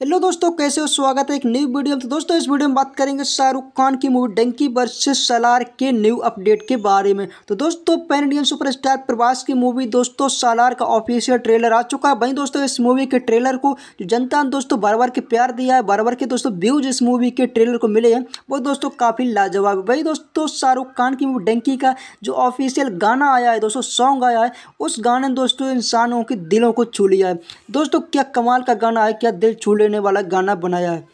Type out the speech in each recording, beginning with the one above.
Hello दोस्तों, कैसे हो? स्वागत है एक न्यू वीडियो में। तो दोस्तों, इस वीडियो में बात करेंगे शाहरुख खान की मूवी डंकी वर्सेस सलार के न्यू अपडेट के बारे में। तो दोस्तों पैन इंडियन सुपरस्टार प्रभास की मूवी दोस्तों सलार का ऑफिशियल ट्रेलर आ चुका है। वहीं दोस्तों, इस मूवी के ट्रेलर को जो जनता ने दोस्तों बार बार के प्यार दिया है बार बार के दोस्तों व्यूज़ इस मूवी के ट्रेलर को मिले हैं, वो दोस्तों काफ़ी लाजवाब है। वही दोस्तों, शाहरुख खान की मूवी डंकी का जो ऑफिशियल गाना आया है दोस्तों सॉन्ग आया है, उस गाने दोस्तों इंसानों के दिलों को छू लिया है। दोस्तों, क्या कमाल का गाना है क्या दिल छू लेने वाला गाना बनाया है।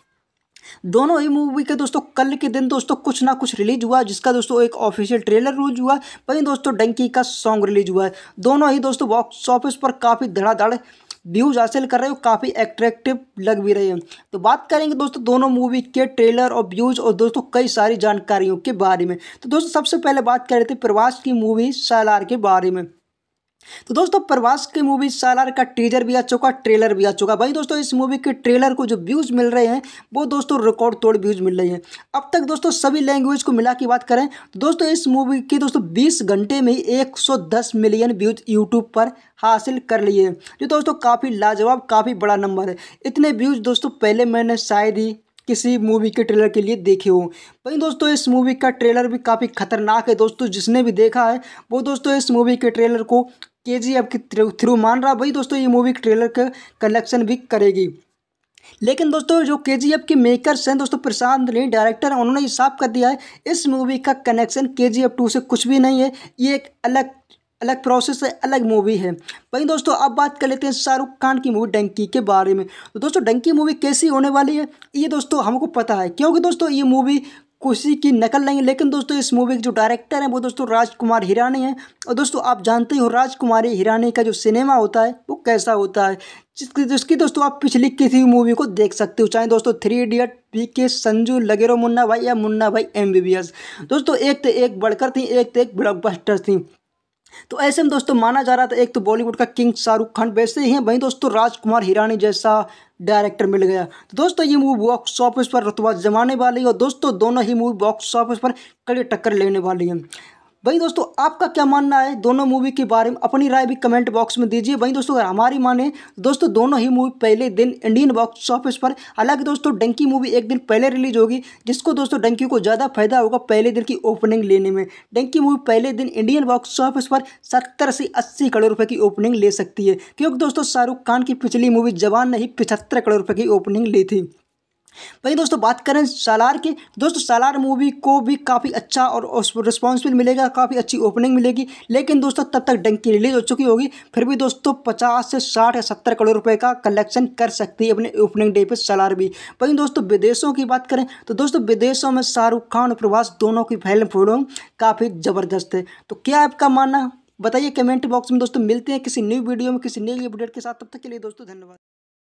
दोनों ही मूवी के दोस्तों, कल के दिन दोस्तों कुछ ना कुछ रिलीज़ हुआ, जिसका दोस्तों एक ऑफिशियल ट्रेलर रिलीज़ हुआ, वहीं दोस्तों डंकी का सॉन्ग रिलीज़ हुआ है। दोनों ही दोस्तों बॉक्स ऑफ़िस पर काफ़ी धड़ाधड़ व्यूज़ हासिल कर रहे हो काफ़ी एट्रैक्टिव लग भी रहे हैं। तो बात करेंगे दोस्तों दोनों मूवी के ट्रेलर और व्यूज़ और दोस्तों कई सारी जानकारियों के बारे में। तो दोस्तों सबसे पहले बात कर रहे थे प्रवास की मूवी सालार के बारे में। तो दोस्तों प्रवास की मूवी सालार का टीजर भी आ चुका ट्रेलर भी आ चुका। भाई दोस्तों, इस मूवी के ट्रेलर को जो व्यूज़ मिल रहे हैं, वो दोस्तों रिकॉर्ड तोड़ व्यूज़ मिल रही हैं। अब तक दोस्तों, सभी लैंग्वेज को मिला की बात करें तो दोस्तों, इस मूवी की दोस्तों, बीस घंटे में ही एक सौ दस मिलियन व्यूज़ यूट्यूब पर हासिल कर लिए जो दोस्तों, काफ़ी लाजवाब, काफ़ी बड़ा नंबर है। इतने व्यूज़ दोस्तों, पहले मैंने शायद ही किसी मूवी के ट्रेलर के लिए देखे हो। वहीं दोस्तों, इस मूवी का ट्रेलर भी काफ़ी खतरनाक है दोस्तों, जिसने भी देखा है, वो दोस्तों इस मूवी के ट्रेलर को के जी एफ़ के थ्रू मान रहा, वही दोस्तों ये मूवी ट्रेलर का कलेक्शन भी करेगी। लेकिन दोस्तों, जो के जी एफ़ के मेकर्स हैं दोस्तों, प्रशांत ने डायरेक्टर हैं, उन्होंने ये साफ़ कर दिया है, इस मूवी का कनेक्शन के जी एफ़ टू से कुछ भी नहीं है, ये एक अलग अलग प्रोसेस है, अलग मूवी है। वहीं दोस्तों, अब बात कर लेते हैं शाहरुख खान की मूवी डंकी के बारे में। तो दोस्तों, डंकी मूवी कैसी होने वाली है, ये दोस्तों हमको पता है। क्योंकि दोस्तों, ये मूवी किसी की नकल नहीं है, लेकिन दोस्तों, इस मूवी के जो डायरेक्टर हैं, वो दोस्तों राजकुमार हिरानी हैं। और दोस्तों, आप जानते हो राजकुमारी हिरानी का जो सिनेमा होता है, वो कैसा होता है? जिसकी जिसकी दोस्तों, आप पिछली किसी भी मूवी को देख सकते हो, चाहे दोस्तों थ्री इडियट पी के संजू लगेरो मुन्ना भाई या मुन्ना भाई एमबीबीएस दोस्तों, एक तो एक बढ़कर थी, एक तो एक ब्लॉकबस्टर थी। तो ऐसे में दोस्तों माना जा रहा था एक तो बॉलीवुड का किंग शाहरुख खान, वैसे ही है वहीं दोस्तों राजकुमार हिरानी जैसा डायरेक्टर मिल गया। तो दोस्तों ये मूवी बॉक्स ऑफ़िस पर रुतबा जमाने वाली है और दोस्तों दोनों ही मूवी बॉक्स ऑफ़िस पर कड़ी टक्कर लेने वाली है। वहीं दोस्तों, आपका क्या मानना है? दोनों मूवी के बारे में अपनी राय भी कमेंट बॉक्स में दीजिए। वहीं दोस्तों, अगर हमारी माने, दोस्तों, दोनों ही मूवी पहले दिन इंडियन बॉक्स ऑफ़िस पर, हालाँकि दोस्तों डंकी मूवी एक दिन पहले रिलीज़ होगी, जिसको दोस्तों डंकी को ज़्यादा फ़ायदा होगा पहले दिन की ओपनिंग लेने में। डंकी मूवी पहले दिन इंडियन बॉक्स ऑफ़िस पर सत्तर से अस्सी करोड़ रुपये की ओपनिंग ले सकती है। क्योंकि दोस्तों, शाहरुख खान की पिछली मूवी जवान ने ही पिछहत्तर करोड़ रुपये की ओपनिंग ली थी। वहीं दोस्तों, बात करें सालार की दोस्तों, सालार मूवी को भी काफ़ी अच्छा और रिस्पॉन्सिबल मिलेगा, काफ़ी अच्छी ओपनिंग मिलेगी। लेकिन दोस्तों, तब तक डंकी रिलीज़ हो चुकी होगी, फिर भी दोस्तों, पचास से साठ या सत्तर करोड़ रुपए का कलेक्शन कर सकती है अपने ओपनिंग डे पे सालार भी। वहीं दोस्तों, विदेशों की बात करें तो दोस्तों, विदेशों में शाहरुख खान और प्रभास दोनों की फ़िल्म फ़ोटो काफ़ी ज़बरदस्त है। तो क्या आपका मानना? बताइए कमेंट बॉक्स में दोस्तों, मिलते हैं किसी न्यू वीडियो में, किसी नई अपडेट के साथ। तब तक के लिए दोस्तों, धन्यवाद।